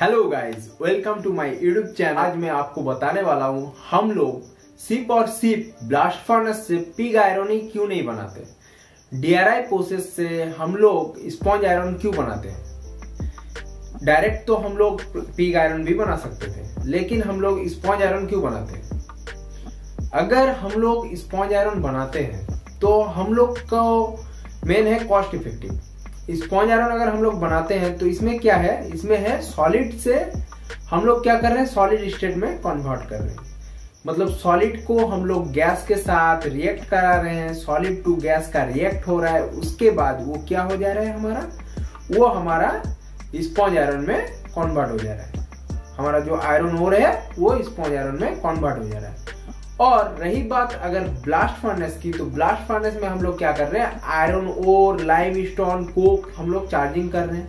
Hello guys welcome to my YouTube channel आज मैं आपको बताने वाला हूँ, हम लोग सिप और सिप ब्लास्ट फर्नेस से पिग आयरन ही क्यों नहीं बनाते? डीआरआई प्रोसेस से हम लोग स्पॉन्ज आयरन क्यों बनाते हैं? डायरेक्ट तो हम लोग पिग आयरन भी बना सकते थे, लेकिन हम लोग स्पॉन्ज आयरन क्यों बनाते हैं? अगर हम लोग स्पॉन्ज आयरन बनाते हैं तो हम लोग का मेन है कॉस्ट इफ़ेक्टिव स्पॉन्ज आयरन अगर हम लोग बनाते हैं तो इसमें क्या है? इसमें है सॉलिड से हम लोग क्या कर रहे हैं? सॉलिड स्टेट में कन्वर्ट कर रहे हैं। मतलब सॉलिड को हम लोग गैस के साथ रिएक्ट करा रहे हैं। सॉलिड टू गैस का रिएक्ट हो रहा है। उसके बाद वो क्या हो जा रहा है हमारा? वो हमारा स्पॉन्ज आयरन में कन्वर्ट हो जा रहा है। हमारा जो आयरन हो रहा है, वो स्पॉन्ज आयरन में कन्वर्ट हो जा रहा है। और रही बात अगर ब्लास्ट फर्नेस की तो ब्लास्ट फर्नेस में हम लोग क्या कर रहे हैं? Iron ore lime stone coke हम लोग चार्जिंग कर रहे हैं।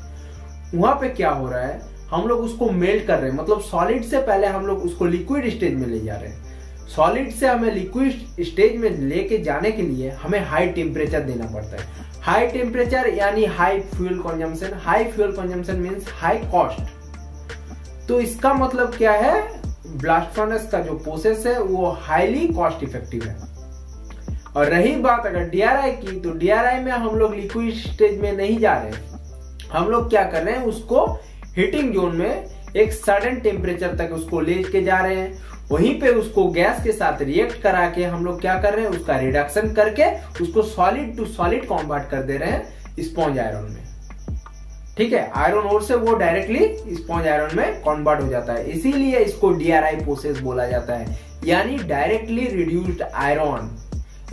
वहाँ पे क्या हो रहा है? हम लोग उसको मेल्ट कर रहे हैं। मतलब सॉलिड से पहले हम लोग उसको लिक्विड स्टेज में ले जा रहे हैं। सॉलिड से हमें लिक्विड स्टेज में लेके जाने के लिए हमें हाई टेम्परेचर देना पड़ता है। हाई टेम्परेचर यानी high fuel consumption high fuel consumption means high cost तो इसका मतलब क्या है? ब्लास्ट फर्नेस का जो प्रोसेस है, वो हाईली कॉस्ट इफ़ेक्टिव है। और रही बात अगर डीआरआई की तो डीआरआई में हम लोग लिक्विड स्टेज में नहीं जा रहे। हम लोग क्या कर रहे हैं, उसको हीटिंग जोन में एक सडन टेम्परेचर तक उसको ले के जा रहे हैं। वहीं पे उसको गैस के साथ रिएक्ट करा के हम लोग क्या कर रहे हैं, उसका रिडक्शन करके उसको सॉलिड टू सॉलिड कॉन्वर्ट कर दे रहे हैं स्पॉन्ज आयरन में। ठीक है आयरन ओर से वो डायरेक्टली स्पॉन्ज आयरन में कन्वर्ट हो जाता है। इसीलिए इसको डीआरआई प्रोसेस बोला जाता है। यानी डायरेक्टली रिड्यूस्ड आयरन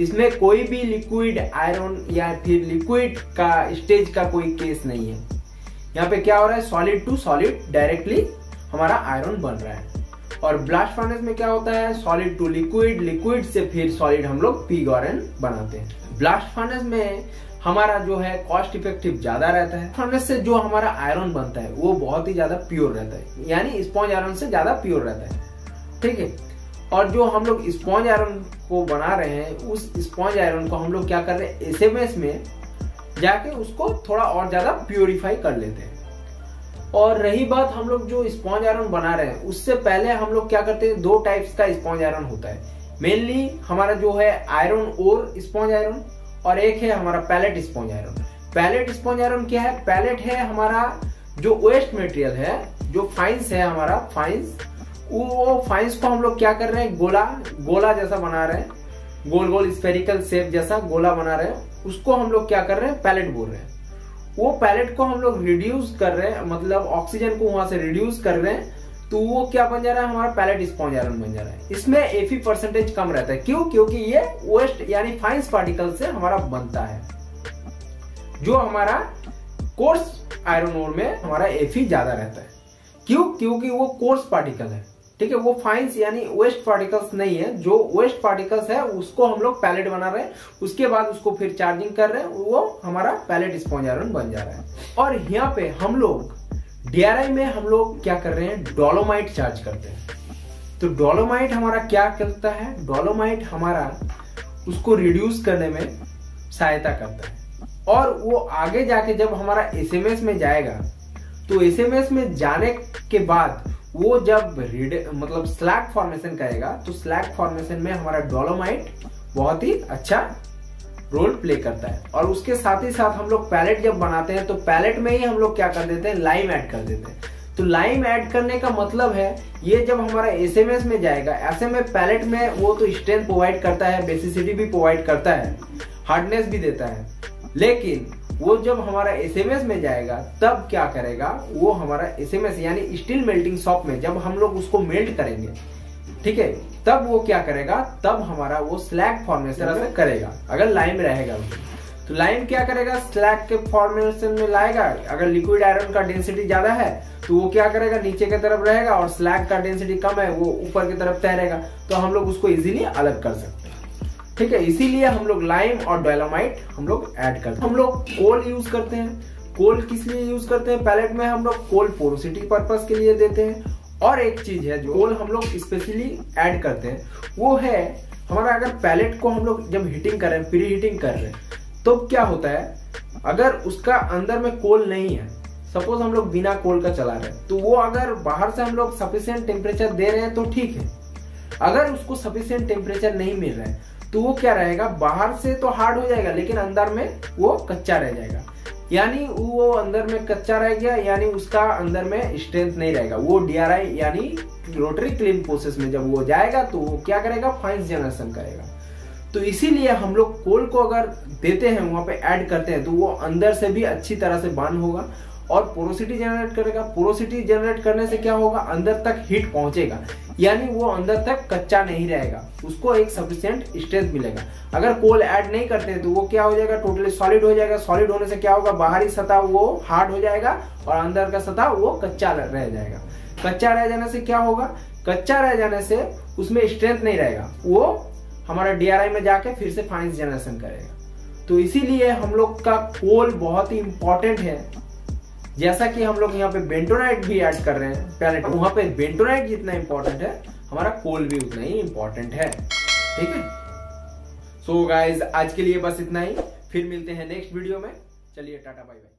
इसमें कोई भी लिक्विड आयरन या फिर लिक्विड का स्टेज का कोई केस नहीं है। यहाँ पे क्या हो रहा है? सॉलिड टू सॉलिड डायरेक्टली हमारा आयरन बन रहा है। और ब्लास्ट फर्नेस में क्या होता है? सॉलिड टू लिक्विड लिक्विड से फिर सॉलिड हम लोग पीग और बनाते हैं। ब्लास्ट फर्नेस में हमारा जो है कॉस्ट इफ़ेक्टिव ज़्यादा रहता है। फर्नेस से जो हमारा आयरन बनता है, वो बहुत ही ज़्यादा प्योर रहता है। यानी स्पॉन्ज आयरन से ज़्यादा प्योर रहता है। ठीक है? और जो हम लोग स्पॉन्ज आयरन को बना रहे हैं, उस स्पॉन्ज आयरन को हम लोग क्या कर रहे हैं? एसएमएस में जाके उसको थोड़ा और ज़्यादा प्योरीफाई कर लेते हैं। और रही बात हम लोग जो स्पॉन्ज आयरन बना रहे हैं, उससे पहले हम लोग क्या करते हैं, दो टाइप्स का स्पॉन्ज आयरन होता है। मेनली हमारा जो है आयरन और स्पॉन्ज आयरन और एक है हमारा pellet sponge iron. Pellet sponge iron क्या है? पैलेट है हमारा जो वेस्ट मटेरियल है, जो फाइन्स है हमारा फाइन्स वो फाइन्स को हम लोग क्या कर रहे हैं, गोला गोला जैसा बना रहे हैं गोल गोल स्पेरिकल शेप जैसा गोला बना रहे हैं, उसको हम लोग क्या कर रहे हैं पैलेट बोल रहे हैं। वो पैलेट को हम लोग रिड्यूस कर रहे हैं मतलब ऑक्सीजन को वहाँ से रिड्यूस कर रहे हैं तो वो क्या बन जा रहा है? हमारा पैलेट स्पॉन्ज आयरन बन जा रहा है। इसमें एफी परसेंटेज कम रहता है। क्यों? क्योंकि ये वेस्ट यानी फाइन्स पार्टिकल से हमारा बनता है। जो हमारा कोर्स आयरन ओर में हमारा एफी ज़्यादा रहता है। क्यों? क्योंकि वो कोर्स पार्टिकल है। ठीक है, वो फाइन्स यानी वेस्ट पार्टिकल्स नहीं है। जो वेस्ट पार्टिकल्स है, उसको हम लोग पैलेट बना रहे हैं। उसके बाद उसको फिर चार्जिंग कर रहे हैं। वो हमारा पैलेट स्पॉन्ज आयरन बन जा रहा है। और यहाँ पे हम लोग डीआरआई में हम लोग क्या कर रहे हैं? डोलोमाइट चार्ज करते हैं। तो डोलोमाइट हमारा क्या करता है? डोलोमाइट हमारा उसको रिड्यूस करने में सहायता करता है। और वो आगे जाके जब हमारा एसएमएस में जाएगा तो एसएमएस में जाने के बाद वो जब मतलब स्लैग फॉर्मेशन करेगा तो स्लैग फॉर्मेशन में हमारा डोलोमाइट बहुत ही अच्छा रोल प्ले करता है। और उसके साथ ही साथ हम लोग पैलेट जब बनाते हैं तो पैलेट में ही हम लोग क्या कर देते हैं? लाइम ऐड कर देते हैं। तो लाइम ऐड करने का मतलब है, ये जब हमारा एसएमएस में जाएगा ऐसे में पैलेट में वो तो स्ट्रेंथ प्रोवाइड करता है बेसिसिटी भी प्रोवाइड करता है हार्डनेस भी देता है। लेकिन वो जब हमारा एसएमएस में जाएगा तब क्या करेगा? वो हमारा एसएमएस यानी स्टील मेल्टिंग शॉप में जब हम लोग उसको मेल्ट करेंगे ठीक है? तब वो क्या करेगा? तब हमारा वो स्लैग फॉर्मेशन में करेगा। अगर लाइम रहेगा तो लाइम क्या करेगा? स्लैग के फॉर्मेशन में लाएगा। अगर लिक्विड आयरन का डेंसिटी ज़्यादा है तो वो क्या करेगा? नीचे की तरफ़ रहेगा और स्लैग का डेंसिटी कम है वो ऊपर की तरफ़ तैरेगा तो हम लोग उसको इजीली अलग कर सकते हैं। ठीक है, इसीलिए हम लोग लाइम और डोलामाइट हम लोग ऐड करते हैं। हम लोग कोल यूज़ करते हैं। कोल किस लिए यूज़ करते हैं? पैलेट में हम लोग कोल पोरोसिटी पर्पज के लिए देते हैं। और एक चीज़ है जो कोल हम लोग स्पेशली ऐड करते हैं, वो है हमारा अगर पैलेट को हम लोग जब हीटिंग कर रहे हैं प्री हीटिंग कर रहे हैं तो क्या होता है? अगर उसका अंदर में कोल नहीं है सपोज़ हम लोग बिना कोल का चला रहे हैं तो वो अगर बाहर से हम लोग सफिशियंट टेम्परेचर दे रहे हैं तो ठीक है। अगर उसको सफिशियंट टेम्परेचर नहीं मिल रहा है तो वो क्या रहेगा? बाहर से तो हार्ड हो जाएगा, लेकिन अंदर में वो कच्चा रह जाएगा। यानी वो अंदर में कच्चा रह गया, यानी उसका अंदर में स्ट्रेंथ नहीं रहेगा। वो डीआरआई यानी रोटरी क्लीन प्रोसेस में जब वो जाएगा तो वो क्या करेगा? फाइन जनरेशन करेगा। तो इसीलिए हम लोग कोल को अगर देते हैं, वहाँ पे ऐड करते हैं तो वो अंदर से भी अच्छी तरह से बाँध होगा और पोरोसिटी जनरेट करेगा। पोरोसिटी जनरेट करने से क्या होगा? अंदर तक हीट पहुंचेगा। यानी वो अंदर तक कच्चा नहीं रहेगा। उसको एक सफिशियंट स्ट्रेंथ मिलेगा। अगर कोल ऐड नहीं करते तो वो क्या हो जाएगा? टोटली सॉलिड हो जाएगा। सॉलिड होने से क्या होगा? बाहरी सतह वो हार्ड हो जाएगा और अंदर का सतह वो कच्चा रह जाएगा। कच्चा रह जाने से क्या होगा? कच्चा रह जाने से उसमें स्ट्रेंथ नहीं रहेगा। वो हमारा डीआरआई में जाके फिर से फाइनेंस जनरेशन करेगा। तो इसीलिए हम लोग का कोल बहुत ही इंपॉर्टेंट है। जैसा कि हम लोग यहाँ पे बेंटोनाइट भी ऐड कर रहे हैं पैलेट वहाँ पे बेंटोनाइट जितना इंपॉर्टेंट है, हमारा कोल भी उतना ही इंपॉर्टेंट है। ठीक है? सो so गाइज़ आज के लिए बस इतना ही। फिर मिलते हैं नेक्स्ट वीडियो में। चलिए, टाटा बाय बाय